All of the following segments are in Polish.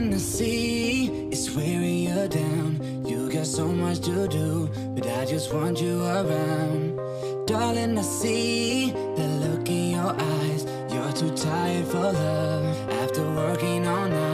Darling, I see it's wearing you down. You got so much to do, but I just want you around. Darling, I see the look in your eyes. You're too tired for love after working all night.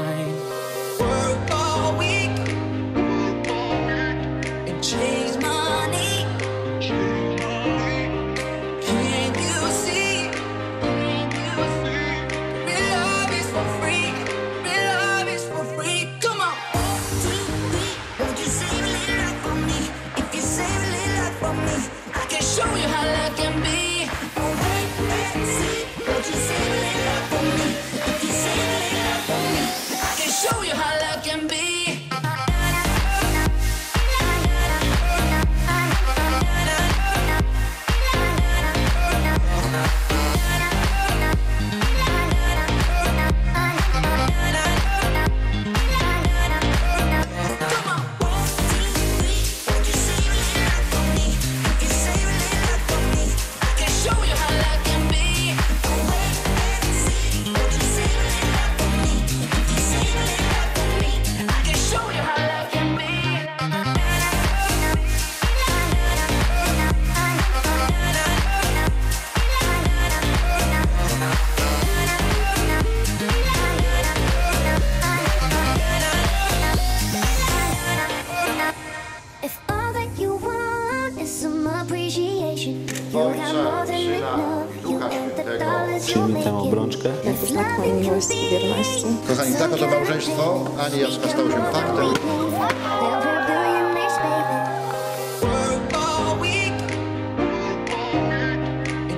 I Przyjmij tę obrączkę. Jako znak mojej miłości i wierności. Kochani, tak no oto małżeństwo Ani Jacka stało się faktem.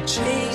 Change.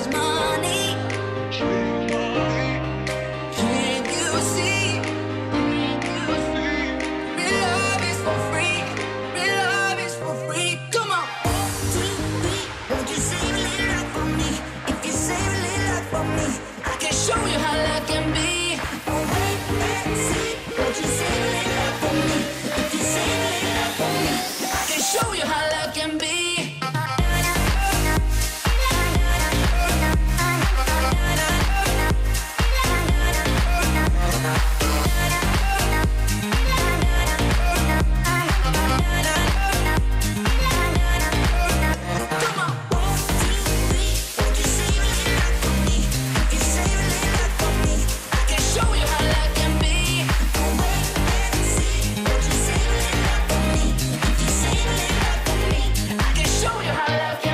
love you.